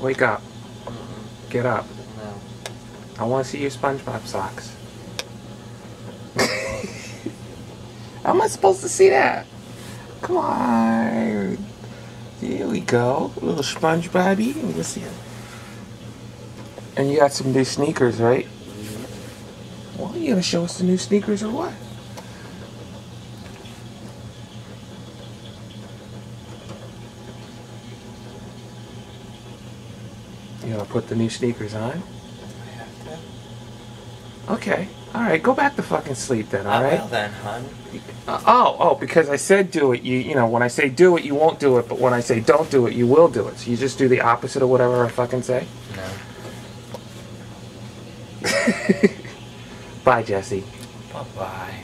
Wake up. Get up. No. I want to see your SpongeBob socks. How am I supposed to see that? Come on. Here we go. A little SpongeBobby. Let me see. And you got some new sneakers, right? Mm-hmm. Well, you gonna show us the new sneakers or what? You gonna put the new sneakers on? I have to. Okay. All right. Go back to fucking sleep then. All I right. will then, hun. Uh, oh, oh, because I said do it. You, you know, when I say do it, you won't do it. But when I say don't do it, you will do it. So you just do the opposite of whatever I fucking say. No. Bye, Jesse. Bye bye.